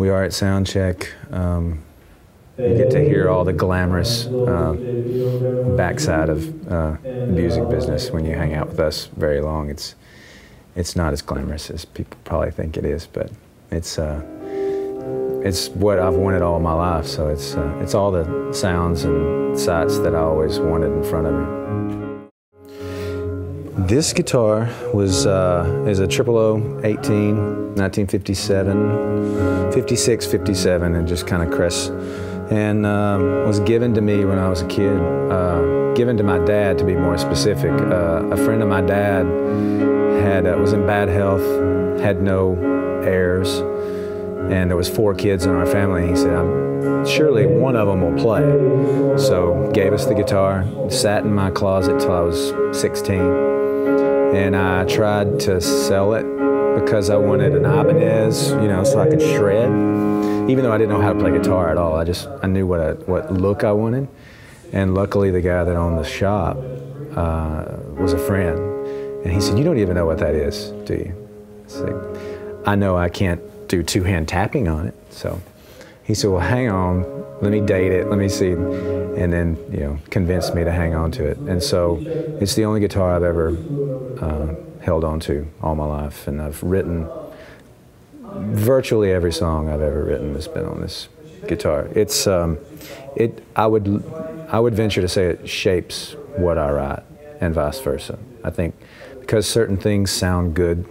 we are at sound check. Um, you get to hear all the glamorous uh, backside of uh, the music business when you hang out with us very long. It's it's not as glamorous as people probably think it is, but it's uh, it's what I've wanted all my life. So it's uh, it's all the sounds and sights that I always wanted in front of me. This guitar was uh, is a Triple O 18, 1957, 56, 57, and just kind of crests and um, was given to me when I was a kid, uh, given to my dad to be more specific. Uh, a friend of my dad had uh, was in bad health, had no heirs, and there was four kids in our family. He said, surely one of them will play. So gave us the guitar, sat in my closet till I was 16, and I tried to sell it because I wanted an Ibanez, you know, so I could shred even though I didn't know how to play guitar at all, I just I knew what I, what look I wanted, and luckily the guy that owned the shop uh, was a friend, and he said, "You don't even know what that is, do you?" I said, "I know I can't do two hand tapping on it." So he said, "Well, hang on, let me date it, let me see," and then you know convinced me to hang on to it, and so it's the only guitar I've ever uh, held on to all my life, and I've written virtually every song I've ever written has been on this guitar. It's um, it. I would I would venture to say it shapes what I write, and vice versa. I think because certain things sound good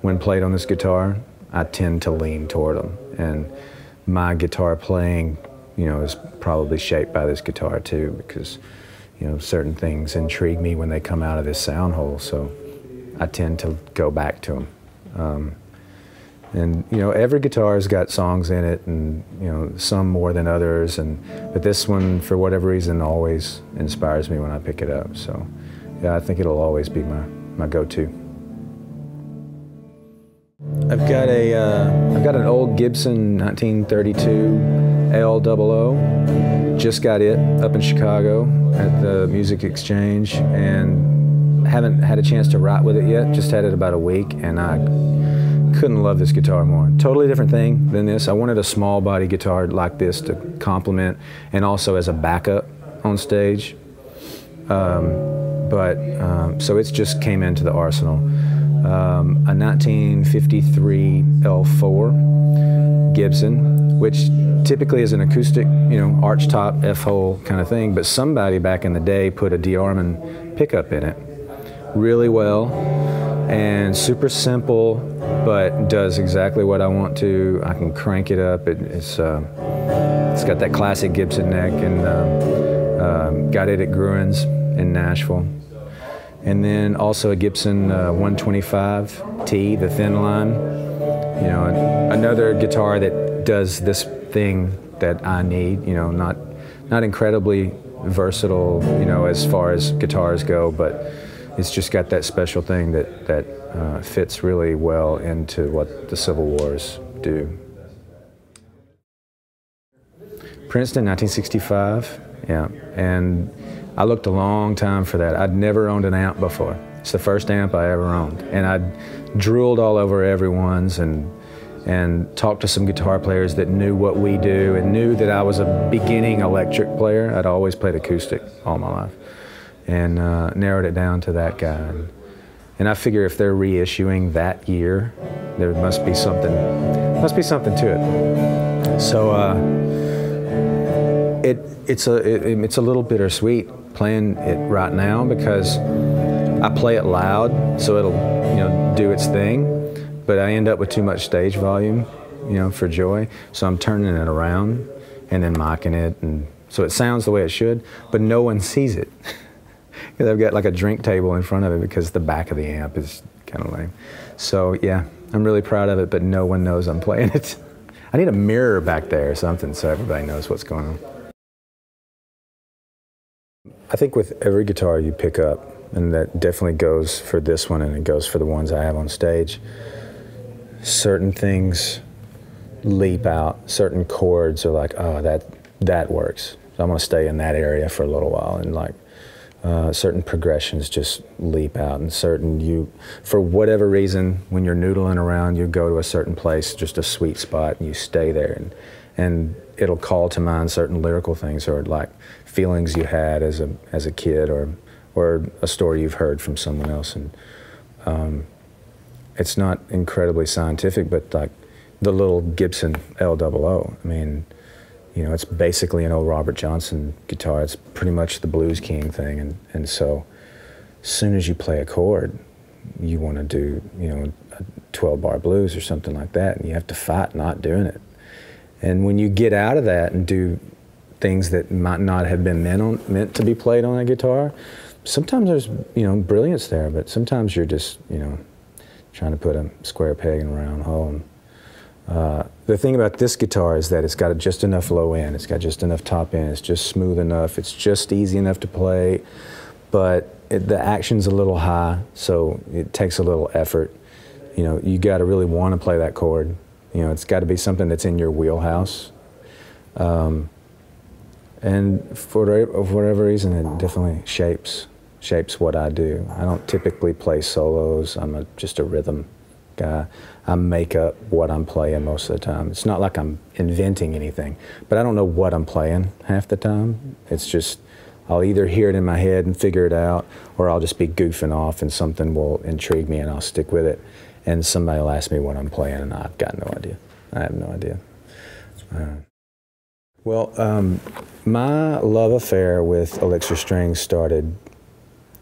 when played on this guitar, I tend to lean toward them, and my guitar playing, you know, is probably shaped by this guitar too, because you know certain things intrigue me when they come out of this sound hole. So I tend to go back to them. Um, and you know every guitar's got songs in it and you know some more than others and but this one for whatever reason always inspires me when I pick it up so yeah I think it'll always be my my go-to I've got a have uh, got an old Gibson 1932 L00 just got it up in Chicago at the Music Exchange and haven't had a chance to write with it yet just had it about a week and I couldn't love this guitar more. Totally different thing than this. I wanted a small body guitar like this to complement and also as a backup on stage. Um, but um, so it just came into the arsenal. Um, a 1953 L4 Gibson, which typically is an acoustic, you know, arch top F hole kind of thing. But somebody back in the day put a DeArmond pickup in it really well and super simple, but does exactly what I want to. I can crank it up. It, it's uh, it's got that classic Gibson neck, and uh, um, got it at Gruhn's in Nashville. And then also a Gibson uh, 125T, the thin line. You know, another guitar that does this thing that I need. You know, not not incredibly versatile. You know, as far as guitars go, but it's just got that special thing that, that uh, fits really well into what the Civil Wars do. Princeton, 1965, yeah, and I looked a long time for that. I'd never owned an amp before. It's the first amp I ever owned, and I drooled all over everyone's and and talked to some guitar players that knew what we do and knew that I was a beginning electric player. I'd always played acoustic all my life and uh, narrowed it down to that guy. And, and I figure if they're reissuing that year, there must be something, must be something to it. So uh, it it's a it, it's a little bittersweet playing it right now because I play it loud, so it'll you know do its thing, but I end up with too much stage volume, you know, for Joy. So I'm turning it around and then mocking it, and so it sounds the way it should, but no one sees it. because I've got like a drink table in front of it because the back of the amp is kind of lame. So yeah, I'm really proud of it, but no one knows I'm playing it. I need a mirror back there or something so everybody knows what's going on. I think with every guitar you pick up, and that definitely goes for this one and it goes for the ones I have on stage, certain things leap out, certain chords are like, oh, that, that works. So I'm gonna stay in that area for a little while and like uh, certain progressions just leap out, and certain you, for whatever reason, when you're noodling around, you go to a certain place, just a sweet spot, and you stay there, and and it'll call to mind certain lyrical things or like feelings you had as a as a kid, or or a story you've heard from someone else, and um, it's not incredibly scientific, but like the little Gibson L double O. I mean you know, it's basically an old Robert Johnson guitar. It's pretty much the Blues King thing, and and so as soon as you play a chord, you want to do you know a 12 bar blues or something like that, and you have to fight not doing it. And when you get out of that and do things that might not have been meant on, meant to be played on a guitar, sometimes there's you know brilliance there, but sometimes you're just you know trying to put a square peg in a round hole. And, uh, the thing about this guitar is that it's got just enough low end, it's got just enough top end, it's just smooth enough, it's just easy enough to play, but it, the action's a little high, so it takes a little effort. You know, you got to really want to play that chord. You know, it's got to be something that's in your wheelhouse. Um, and for whatever reason, it definitely shapes shapes what I do. I don't typically play solos. I'm a, just a rhythm guy. I make up what I'm playing most of the time. It's not like I'm inventing anything, but I don't know what I'm playing half the time. It's just I'll either hear it in my head and figure it out, or I'll just be goofing off and something will intrigue me and I'll stick with it. And somebody will ask me what I'm playing, and I've got no idea. I have no idea. Uh, well, um, my love affair with Elixir Strings started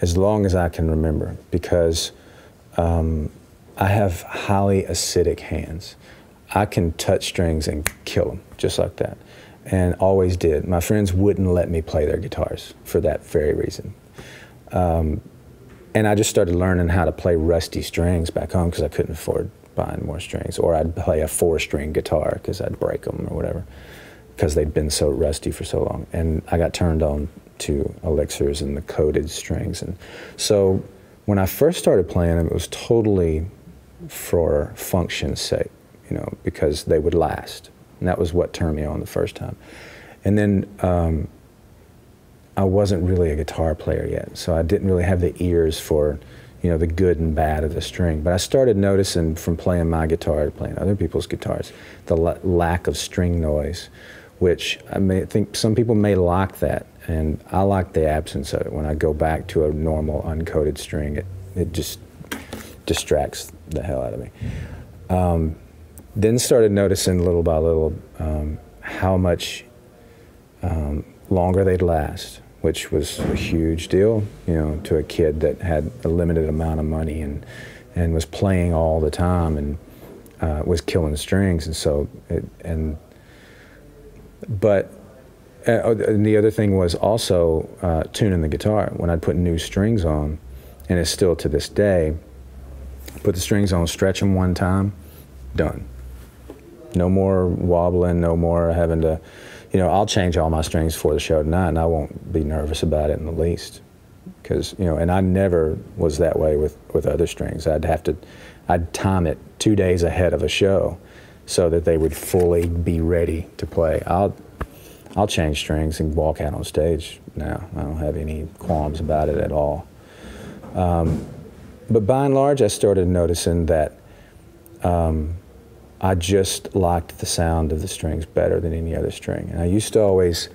as long as I can remember because um, I have highly acidic hands. I can touch strings and kill them just like that, and always did. My friends wouldn't let me play their guitars for that very reason. Um, and I just started learning how to play rusty strings back home because I couldn't afford buying more strings, or I'd play a four-string guitar because I'd break them or whatever because they'd been so rusty for so long. And I got turned on to Elixirs and the coated strings, and so when I first started playing them, it was totally for function's sake, you know, because they would last. And that was what turned me on the first time. And then um, I wasn't really a guitar player yet, so I didn't really have the ears for, you know, the good and bad of the string. But I started noticing from playing my guitar to playing other people's guitars, the lack of string noise, which I may think some people may like that, and I like the absence of it. When I go back to a normal uncoated string, it, it just distracts the hell out of me. Um, then started noticing little by little um, how much um, longer they'd last, which was a huge deal, you know, to a kid that had a limited amount of money and and was playing all the time and uh, was killing strings, and so it, and but. Uh, oh, and the other thing was also uh, tuning the guitar. When I'd put new strings on, and it's still to this day, put the strings on, stretch them one time, done. No more wobbling, no more having to, you know, I'll change all my strings for the show tonight and I won't be nervous about it in the least. Because, you know, and I never was that way with, with other strings. I'd have to, I'd time it two days ahead of a show so that they would fully be ready to play. I'll, I'll change strings and walk out on stage now. I don't have any qualms about it at all. Um, but by and large, I started noticing that um, I just liked the sound of the strings better than any other string. And I used to always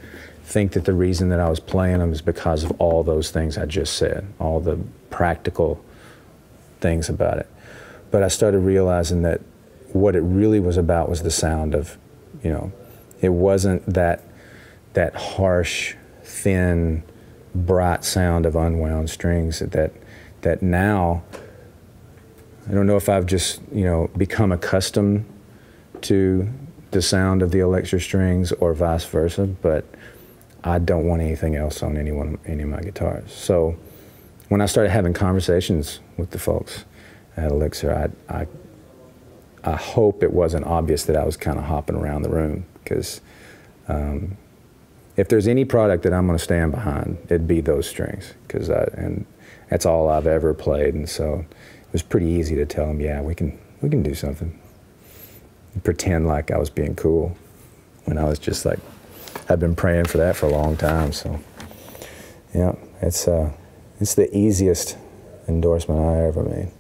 think that the reason that I was playing them is because of all those things I just said, all the practical things about it. But I started realizing that what it really was about was the sound of, you know, it wasn't that that harsh, thin, bright sound of unwound strings that that now I don't know if I've just you know become accustomed to the sound of the Elixir strings or vice versa, but I don't want anything else on any one any of my guitars. So when I started having conversations with the folks at Elixir, I I, I hope it wasn't obvious that I was kind of hopping around the room because. Um, if there's any product that I'm going to stand behind, it'd be those strings, because and that's all I've ever played, and so it was pretty easy to tell them, yeah, we can we can do something. Pretend like I was being cool, when I was just like, I've been praying for that for a long time. So, yeah, It's uh, it's the easiest endorsement I ever made.